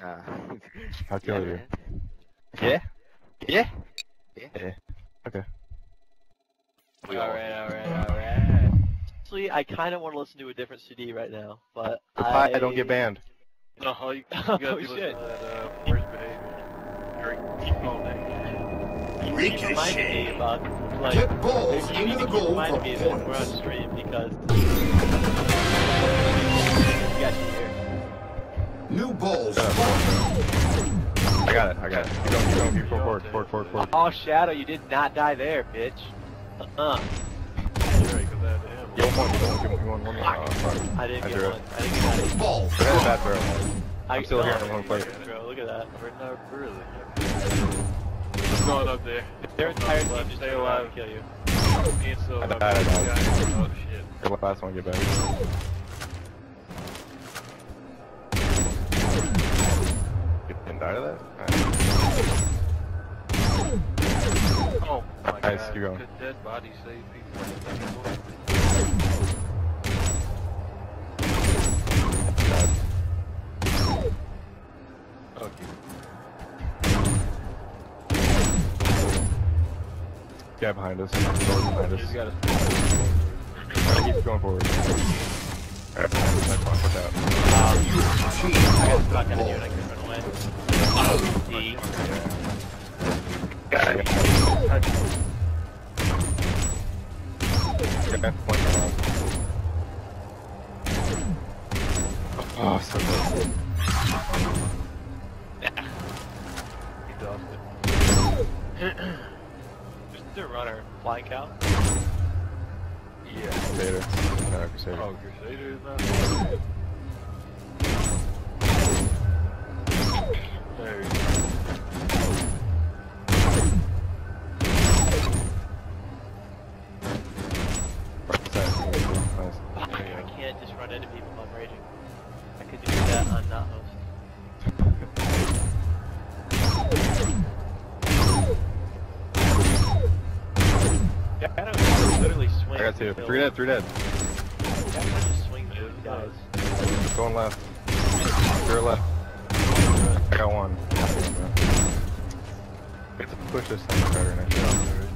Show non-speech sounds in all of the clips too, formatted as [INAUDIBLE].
Nah. [LAUGHS] I'll kill yeah, you. man. Yeah? Yeah? Yeah. Okay. We all all- right, all right, all right. Actually, I kind of want to listen to a different CD right now, but Goodbye, I don't get banned. No, you, you Oh, [LAUGHS] gotta be listening shit. to that uh, worst behavior. Drink, keep all day. You need to remind me about like Get balls you into need the to goal remind for me that we're on points. stream because [LAUGHS] you guys can hear. New balls Uh. I got it, I got it. Keep going, keep going, keep going forward, forward, forward, forward. Oh, Shadow, you did not die there, bitch. Uh-uh. Right, 'cause I had to him. You want one, you want one, you want one, one. Oh, fuck. I didn't I get drew one. it. I didn't get that. Balls I had a bad spawned. throw. I I'm still here, no, I'm gonna play. Bro, look at that. We're not really. What's going up there? Their entire team Left, just stay turned around alive. and kill you. Ain't so I up died, I there. died. Oh shit. The last one, get back. Didn't die to that? Oh my Nice, god. keep going. Could dead body save people? Okay. Guy behind us. Behind us. Gotta. Keep going forward. Alright, that's fine, watch out. Ah, I got stuck on you and I couldn't run away. D. Yeah, point that literally swing. I got two. till- Three dead, three dead. Yeah, I just swing through you guys. Going left. Zero left. I got one. Get to push this thing better next time.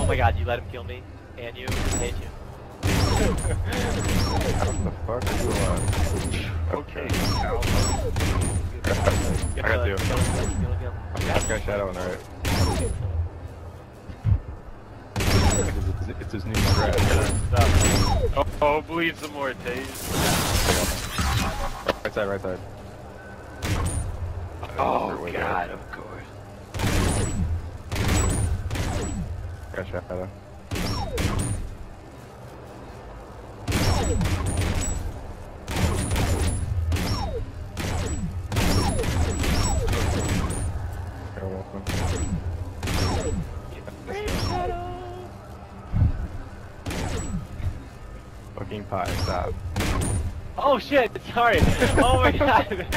Oh my god, you let him kill me, and you, I hate you. How the fuck are you alive? Okay. [LAUGHS] I got two. I've got Shadow on the right. It's, it's his new. Stop. Oh, oh, bleed some more, Taze. Right side, right side. Oh, God, of course. Got Shadow. Fucking pie, stop. Oh shit, sorry. Oh my [LAUGHS] god. God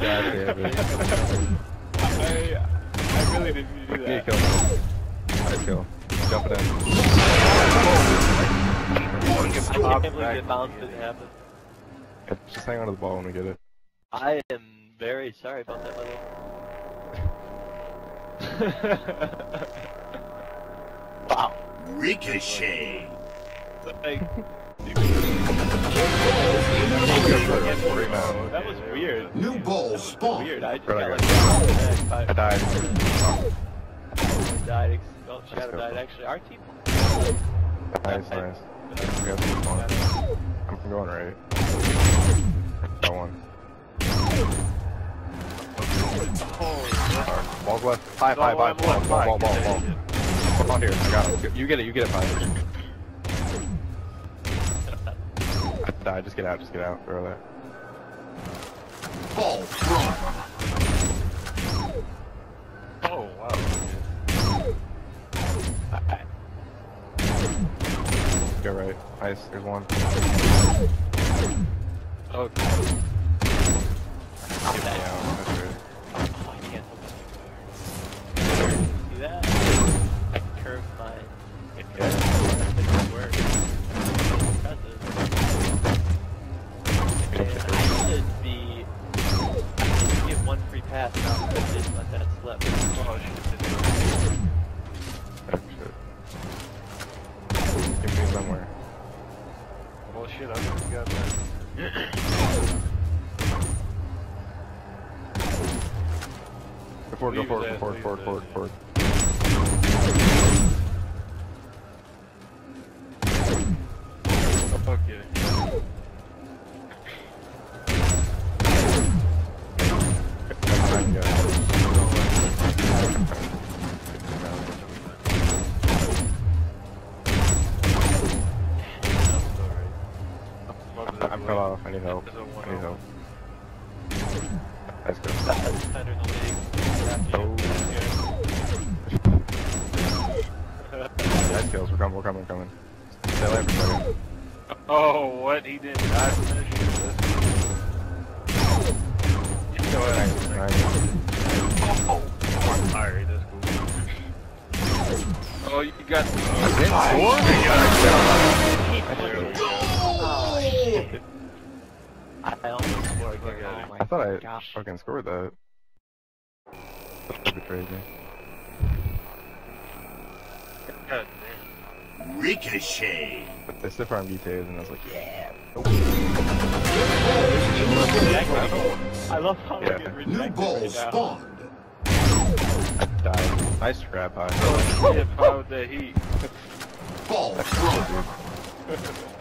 damn it. I, I really didn't mean to do Yeah, that. kill him. Nice kill. Jump it in. I can't believe the bounce didn't happen. Just hang on to the ball when we get it. I am very sorry about that, little. [LAUGHS] wow. Ricochet. That was weird. New balls spawned. Weird. I just got like I died. I died. Oh, Shadow died. Actually, our team. Nice, nice. I'm going right. Got one. Alright, Ball's left. Five, five, five. Ball, ball, ball, ball, ball. Come on here. I got it. You get it. You get it, five. I died. Just get out. Just get out. Throw that. Oh, Ball thrown. Oh, wow. Go right. Nice. There's one. Okay. That slip. Oh shit. I think we got that. Go forward, go forward, go forward, leave forward, his forward, need help. I need help. Let's go. Defender in the league. After you. Nice kills. We're coming. We're coming. We're coming. Stay alive for a second. Oh, what? He didn't die from that shit. You know what? Nice. Nice. Oh, Alright, that's cool. Oh, you got oh, oh, shit. I almost scored Look again. at Oh I thought I gosh. fucking scored that. That'd be crazy. God Ricochet. But they stiff arm details, and I was like, yeah. I love how we Yeah. get New rejected ball right now. spawned. Died. Nice trap, high. damn. Shit, powered that heat. Ball thrown. [LAUGHS]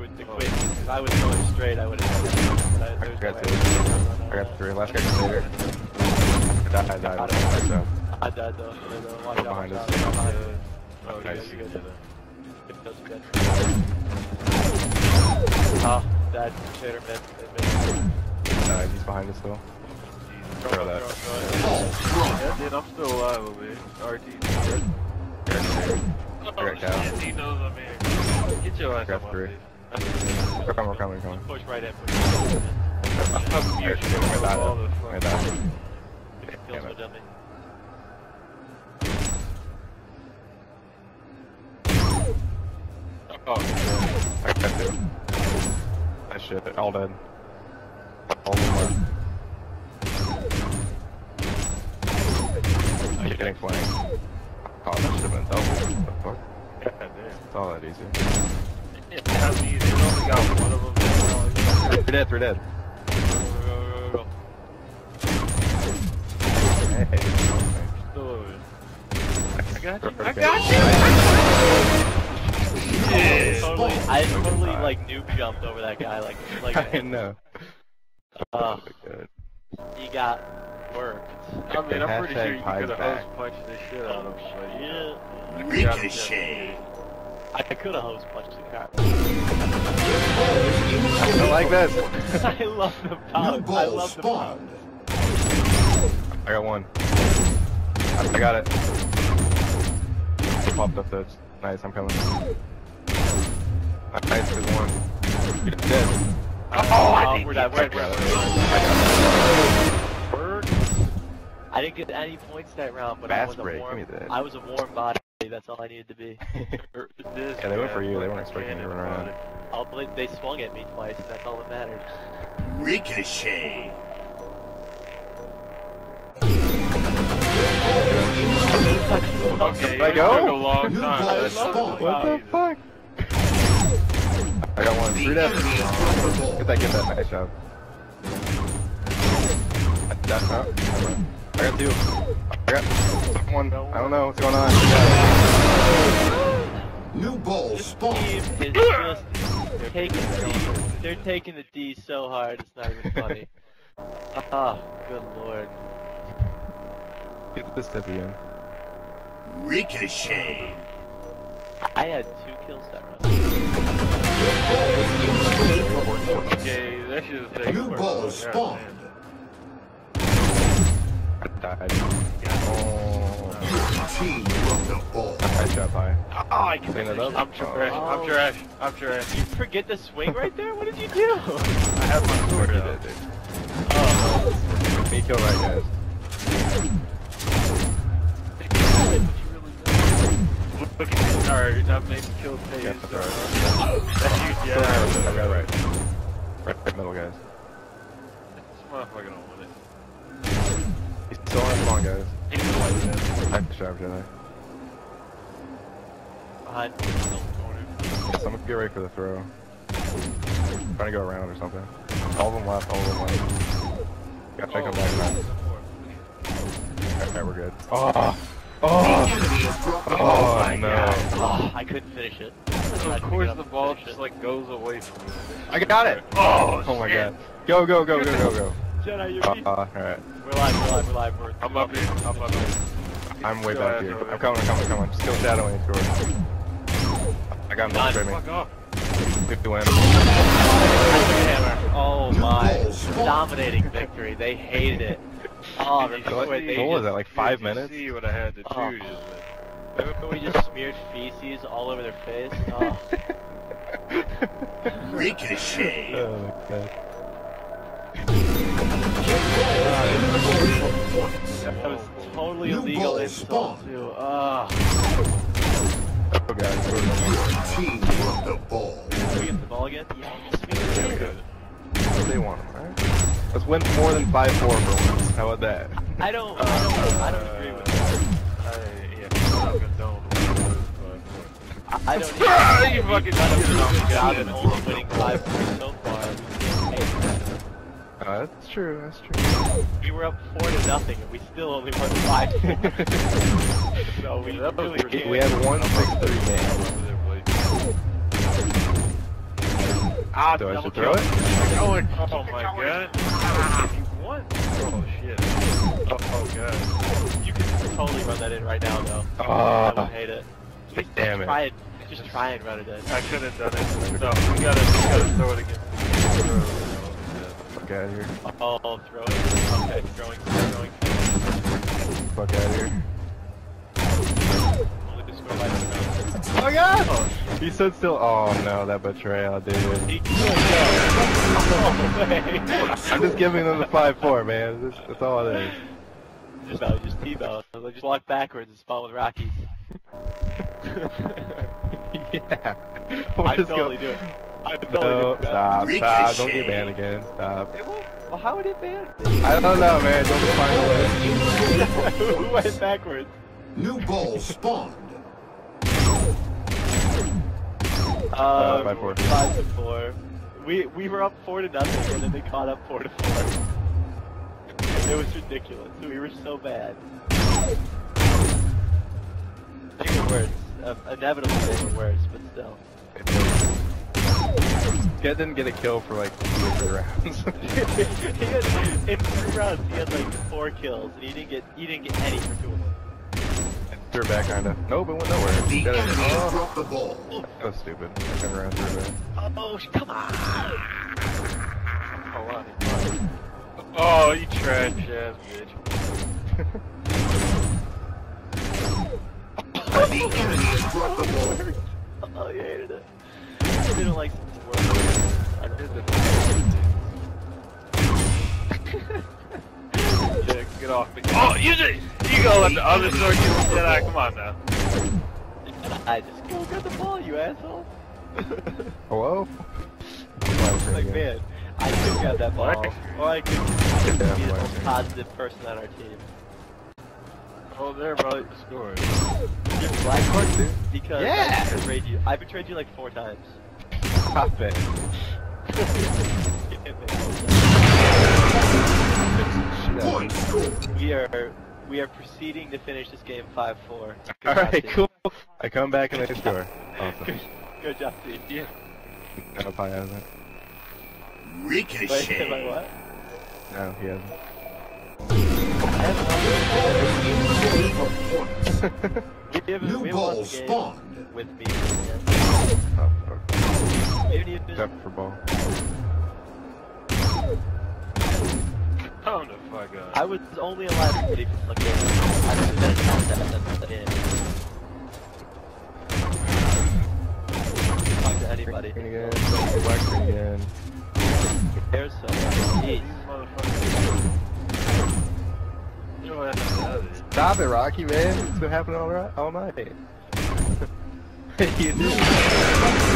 through with the quick. If I was going straight, I would have. I got two. I got three. Last guy can later. I died, I died. Nice job. I died though. so though, Watch out, Behind watch us. out, behind us. Oh, You nice. good, you good. Good, that's good. Oh, that hit or miss. It missed. Died. He's behind us still. Throw that. Ball thrown. Yeah, dude, I'm still alive over here. RT. I got cow. shit, he knows I'm here. Get your ass Got on my face. We're coming, we're coming, we're coming. Push right in. Push right in. I'm I mute you died. all the I fuck. died. Kills my it. dummy. Oh, I got two. Nice shit. All dead. All left. You're getting flanked. Oh, that should have been double. What the fuck? [LAUGHS] God damn. It's all that easy. Yeah, I mean, they only got one of them. Three dead, three dead. Go, go, go, go. Hey. Still over here. I got you. I got you. Totally, I totally like noob jumped over that guy. Like, like, [LAUGHS] I know. uh, Good. he got worked. I mean, I'm pretty sure you could have back. punched the shit out of him, but yeah. Yeah, Ricochet. I could have host punched the car. I like this. [LAUGHS] I love the New power. I ball love the power. I got one. I got it. He popped up this. Nice, I'm coming. Nice, there's one. You're dead. Oh, I oh, think we're dead. We're I got dead. I didn't get any points that round, but I Fast was a warm. give me that. I was a warm body. That's all I needed to be. [LAUGHS] Yeah, they went for you. They weren't fucking expecting you to run around. body. All, they- they swung at me twice, and that's all that matters. Ricochet. Okay, Let it go? took a long time. ball That's spawned. not What the fuck? I got one. Three dead. enemy is Get that, get that. Nice job. That's not. I got two. I got one. I don't know what's going on. New ball This spawned. team is just taking the D. They're taking the D so hard, it's not even funny. [LAUGHS] Ah, good lord. Get this tip again. Ricochet. I had two kills that round. Okay, that shit was taking New forever. ball spawned. I died. Oh. Your team won the ball. Nice job, high. Oh, I can Clean it up. I'm trash. Oh. I'm trash. I'm trash. You forget the swing right there? What did you do? I have my Look sword at out. Oh, Me kill right, guys. Look at this. Alright, that made me kill Taze. Yeah, that's That's you, I yeah. got right. Right, right middle, guys. This Motherfucker still on. Come on, guys. He's the one that Back to Jedi. Behind. Yeah, someone get ready for the throw. Trying to go around or something. All of them left, all of them left. Gotta check them back now. Okay, we're good. Ah. Ah. Oh! Ah, oh! Enemy has dropped the ball. Oh, no. Oh, I couldn't finish it. I Of course the ball just it. like goes away from me. I got it! Oh, Oh my god. Go, go, go, go, go, go. Jedi, you're Uh, me. alright. We're live, we're live, we're live. We're I'm up here. I'm up here. I'm way back here. I'm coming, I'm coming, I'm coming. Just kill Shadow and score. I got him Done. straight me. Fuck off. 50 win. Oh my. Dominating victory. They hated it. Oh, they What- quit. They what was that, like five minutes? see what I had to Oh. choose. Remember when we just smeared feces all over their face? Oh. [LAUGHS] Ricochet. Oh, God. That was totally New illegal ball spawn. too. Oh. Oh, God. Your team won the ball. Can we get the ball again? Yes. did. They want, alright? Let's win more than 5-4 for once. How about that? I don't, I don't, I don't agree with that. I, yeah, I'm not I don't Ah, even. [LAUGHS] you fucking We've a shit on good me. job in only winning five points so. Uh, that's true, that's true. We were up four to nothing, and we still only won five. [LAUGHS] so we That was really pretty- can't. We had one 6-3 game. over there, Blake. Ah, Do I should throw kill. it? Going. Oh my god. You won. Oh shit. Oh, oh god. You can totally run that in right now, though. I Ah, would hate it. Just damn it. Try it. Just try and run it in. I could have done it. No, we gotta, we gotta throw it again. Throw it. fuck out of here. Oh, throw it. Okay, throwing, throwing. Fuck out of here. Only to score by the Oh my god! Oh, he stood still. Oh no, that betrayal, dude. He could go. [LAUGHS] No way. I'm just giving them the 5-4, man. That's, that's all it is. Just no, just T-bow. Like, just walk backwards and spawn with Rockies. [LAUGHS] yeah. [LAUGHS] I Just totally go- do it. I totally No, stop, stop. Don't get banned again. Stop. It won't- Well, how would it ban? I don't know, man. Don't find a way. [LAUGHS] Who went backwards? New ball spawned. Uh, by four. Five to four. We we were up four to nothing, and then they caught up four to four. It was ridiculous. We were so bad. They were worse. Uh, inevitably, they were worse, but still. Get didn't get a kill for like three rounds. [LAUGHS] he had, in three rounds, he had like four kills, and he didn't get he didn't get any for two of them. Threw it back kinda. Nope, it went nowhere. The Got it. enemy has Oh, dropped the ball. that was stupid. I turned around threw it back. Oh, sh- come on! Oh, wow. Oh, you trash ass bitch. The enemy has dropped the ball. [LAUGHS] Oh, you hated it. I didn't like the word. Did get off me. Oh, use it! You go on the other circuit with Jedi. Come on now. I just go get the ball, you asshole. Hello? like, man, I could grab that ball, or I could be the most positive person on our team. Oh, there, bro. You scored. You're black horse, dude. Because Yeah. I betrayed you. I betrayed you like four times. Stop it. We are we are proceeding to finish this game 5-4. Alright, cool. I come back and I score. [LAUGHS] Awesome. team. Good job, team. Yeah. No, probably hasn't. Wait, am I Ricochet. what? No, he hasn't. [LAUGHS] New ball won the game spawned. with me. Oh, fuck. We Except for ball. Oh, the fuck up. I was only alive for 50 fucking games. I haven't been in that game. Talk to anybody. Green again. Black screen again. There's some. Jeez. Motherfucker. Your ass out of there. Stop it, Rocky, man. It's been happening all, right, all night. [LAUGHS] you do.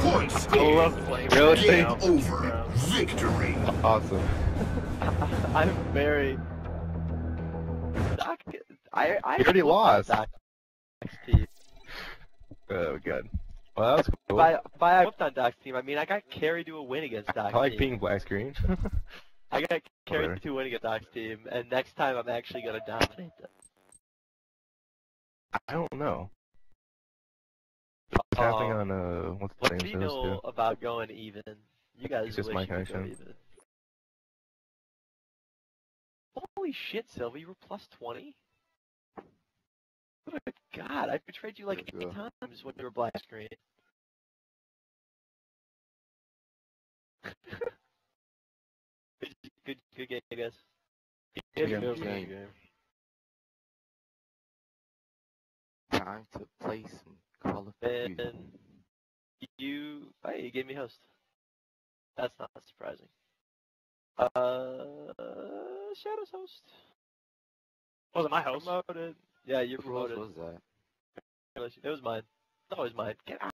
Point score. Really? Game over. Victory. Awesome. [LAUGHS] I'm very. Doc, I I You already lost. Doc's team. Oh, good. Well, that was cool. By by, I flipped on Doc's team. I mean, I got carried to a win against Doc's team. I like team. being black screen. [LAUGHS] [LAUGHS] I got carried Whatever. to a win against Doc's team, and next time I'm actually gonna dominate them. I don't know. What's happening Uh, on uh what's the What do you know too? about going even? You guys It's just wish my you could go connection. even. Holy shit, Sylvie, you were plus 20? Good God, I betrayed you like Let's eight go. times when you were black screen. good, [LAUGHS] good, good game, guys. Good Good game. game. Game. Time to play some Call of Duty. And you, hey, you gave me host. That's not surprising. Uh, Shadows host. Wasn't my host. Promoted. Yeah, you're Who else promoted. was that? It was mine. It's always mine. Get out.